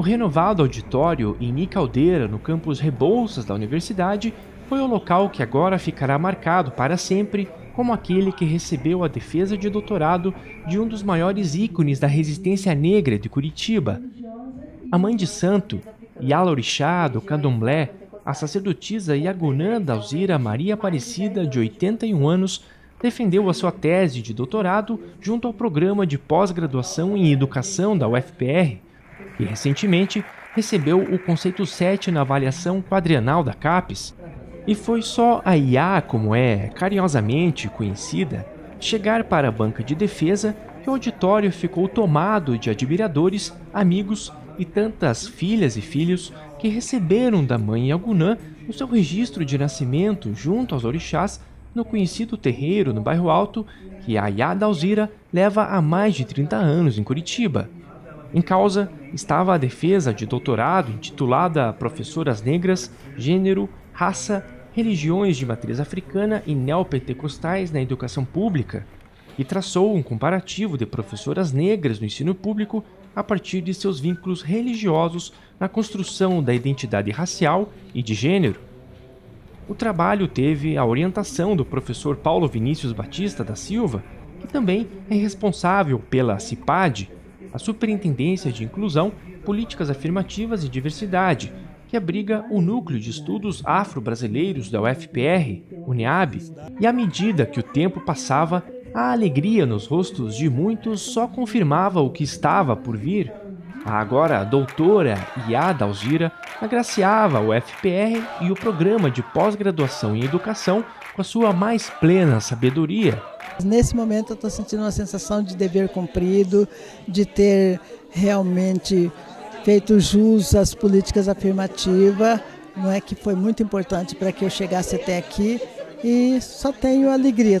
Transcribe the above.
O renovado auditório em Caldeira, no campus Rebouças da universidade, foi o local que agora ficará marcado para sempre como aquele que recebeu a defesa de doutorado de um dos maiores ícones da resistência negra de Curitiba. A mãe de santo, Yalorixá do Candomblé, a sacerdotisa Yagunã Dalzira Maria Aparecida, de 81 anos, defendeu a sua tese de doutorado junto ao programa de pós-graduação em educação da UFPR e, recentemente, recebeu o conceito 7 na avaliação quadrienal da CAPES. E foi só a IA, como é carinhosamente conhecida, chegar para a banca de defesa que o auditório ficou tomado de admiradores, amigos e tantas filhas e filhos que receberam da mãe Yagunã o seu registro de nascimento junto aos orixás no conhecido terreiro no bairro Alto que a Yada Alzira leva há mais de 30 anos em Curitiba. Em causa estava a defesa de doutorado intitulada Professoras Negras, Gênero, Raça, Religiões de Matriz Africana e Neopentecostais na Educação Pública, e traçou um comparativo de professoras negras no ensino público a partir de seus vínculos religiosos na construção da identidade racial e de gênero. O trabalho teve a orientação do professor Paulo Vinícius Batista da Silva, que também é responsável pela CIPAD, a Superintendência de Inclusão, Políticas Afirmativas e Diversidade, que abriga o Núcleo de Estudos Afro-Brasileiros da UFPR, UNEAB, e à medida que o tempo passava, a alegria nos rostos de muitos só confirmava o que estava por vir. A agora doutora Iada Alzira agraciava o FPR e o programa de pós-graduação em educação com a sua mais plena sabedoria. Nesse momento eu estou sentindo uma sensação de dever cumprido, de ter realmente feito jus às políticas afirmativas, não é que foi muito importante para que eu chegasse até aqui e só tenho alegria.